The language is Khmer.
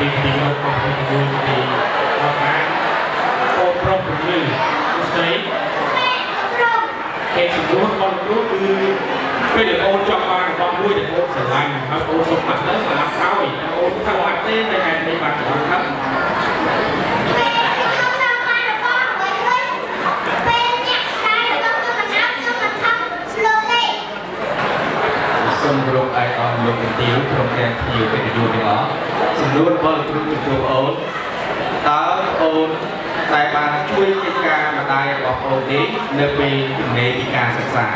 ទីទីលោកកុំទីទីមកបានអូប្រុសពលីស្រីគេជំនួសបងគ្រូគឺពេលដែលអូនចង់បានរបស់មួយដែលអូនស្រឡាញ់ហើយអូនសុខចិត្តទៅសម្រាប់ក្រោយអូនធ្វើអត់ទេតែហេតុនេះបានច្រើនខឹងសូមគោរពឯកឧត្តមលោកទាវព្រមទាំងភ្ញៀវកិត្តិយសទាំងអស់ សំណួររបស់លោកគ្រូចំពោះអូនតើអូនតែបានជួយកិច្ចការម្ដាយរបស់អូននេះនៅពេលជំនេរពីការសិក្សា